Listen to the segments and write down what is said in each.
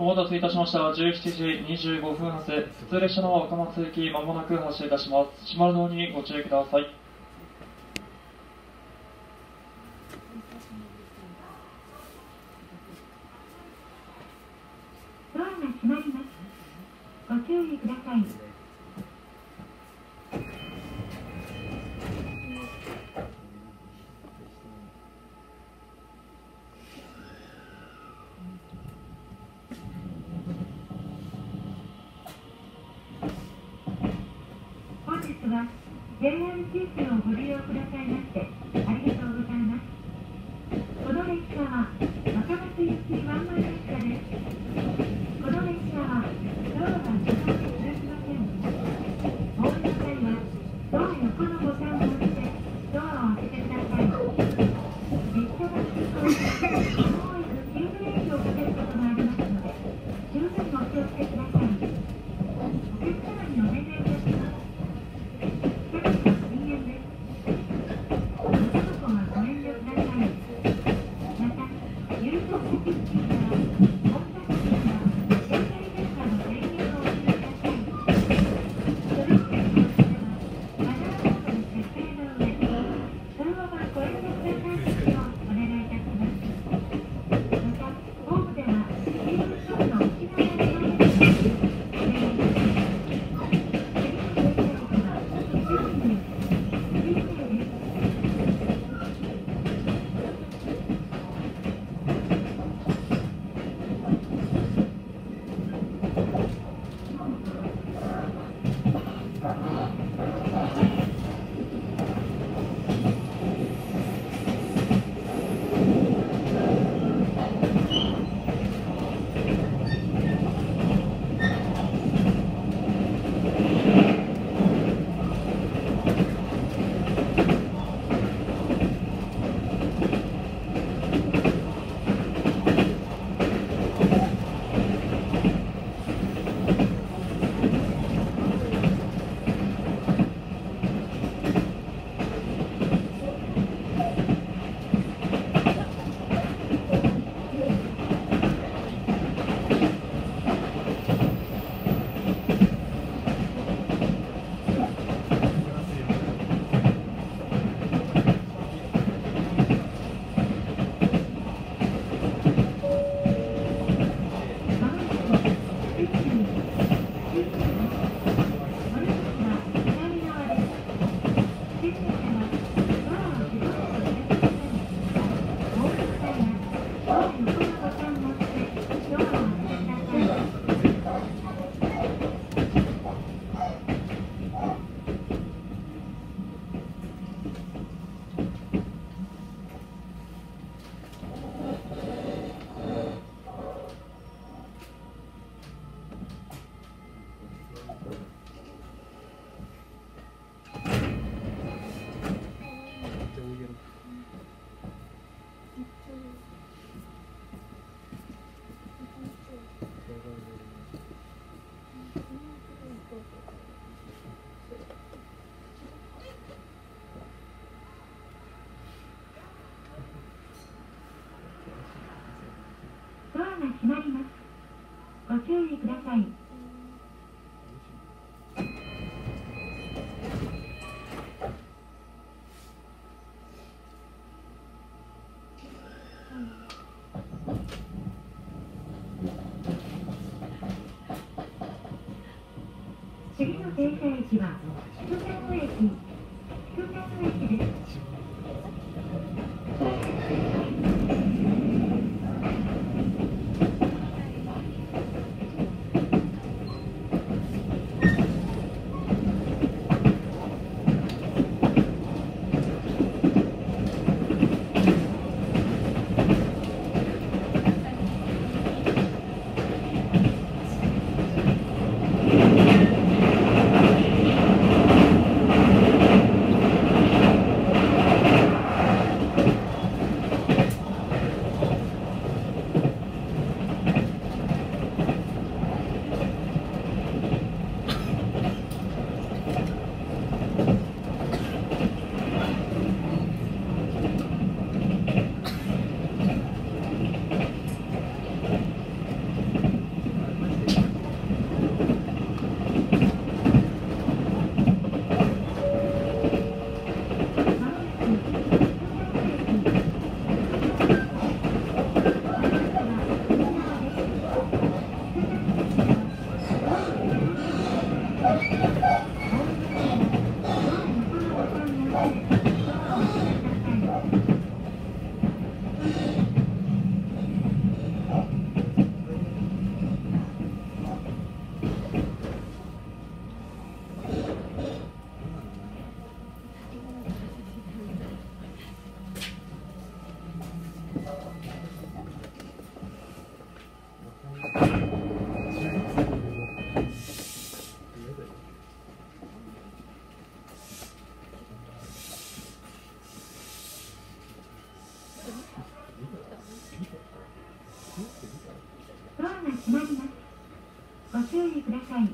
お待たせいたしました。17時25分発、普通列車の若松駅、まもなく発車いたします。島のにご注意ください。が閉まります。ご注意ください。次の停車駅は、福山駅、福山駅です。ドアが閉まります。ご注意ください。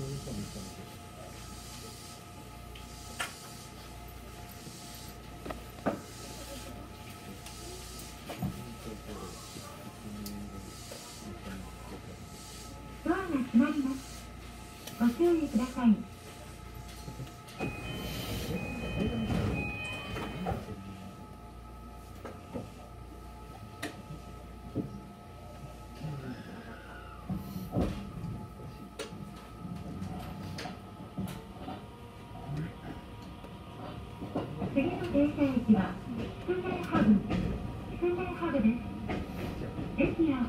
ドアが閉まります。ご注意ください。駅や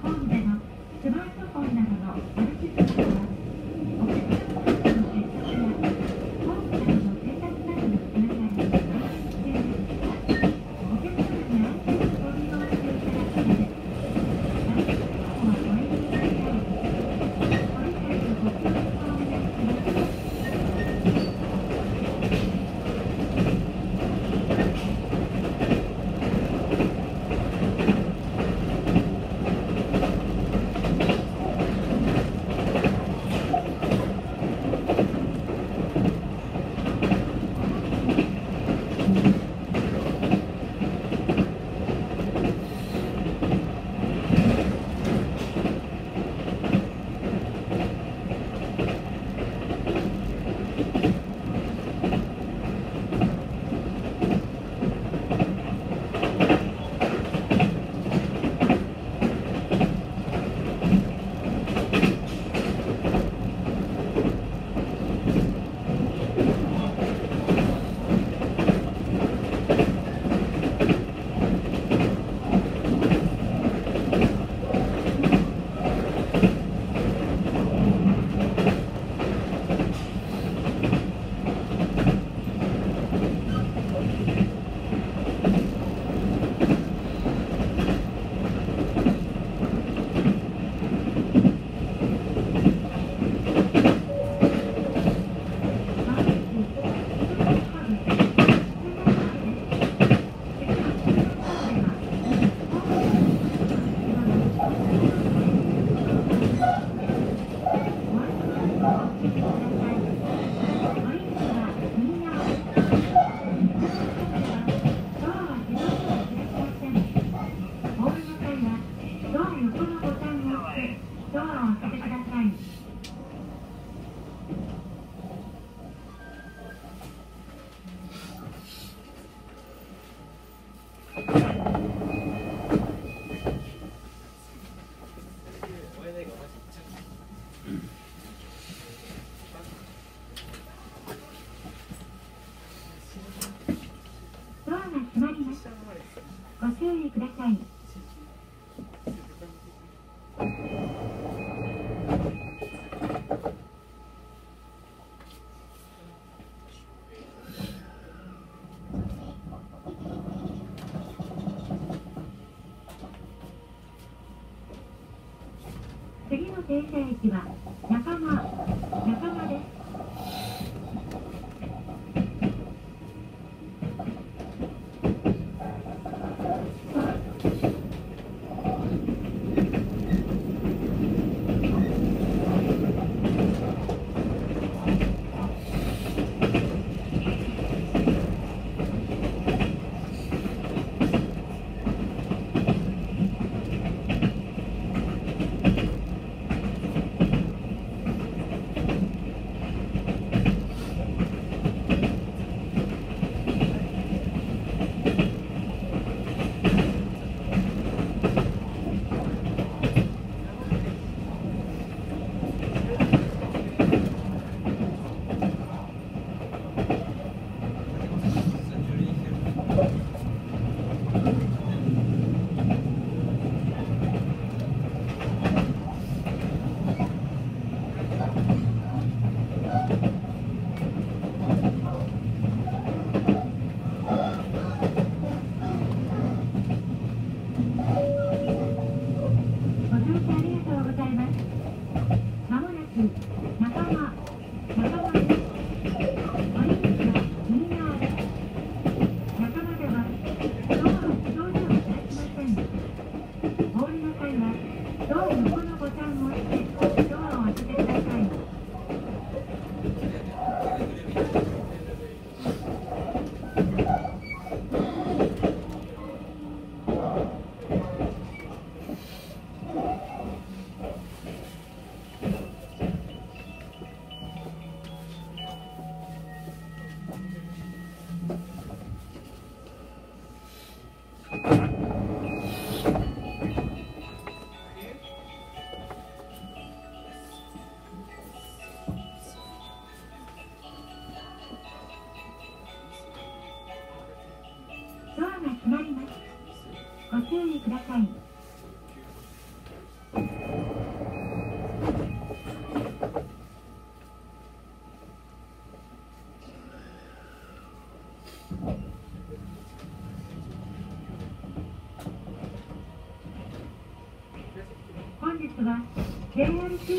次の停車駅は中間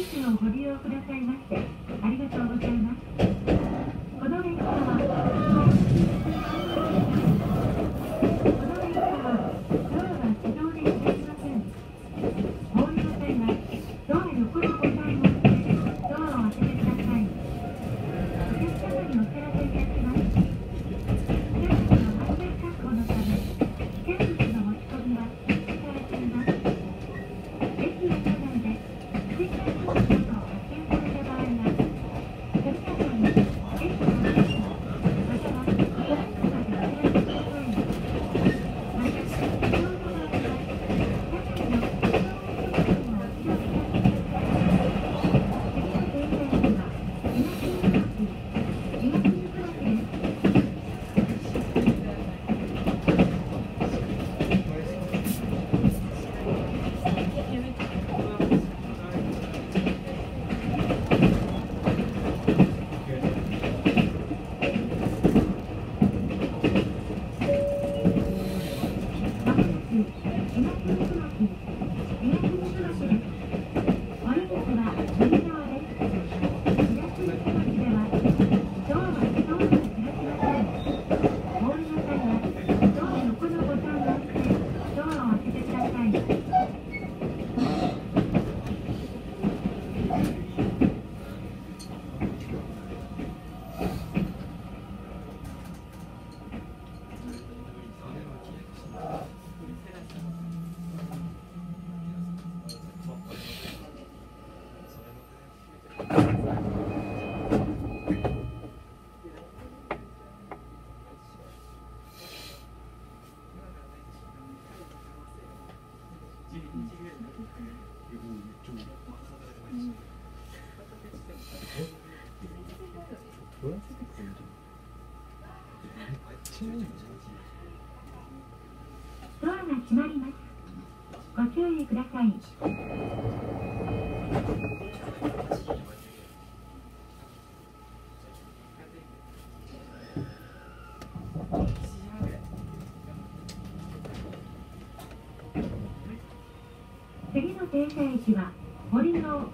手のご利用くださいましてドアが閉まりますご注意ください次の停車駅は森の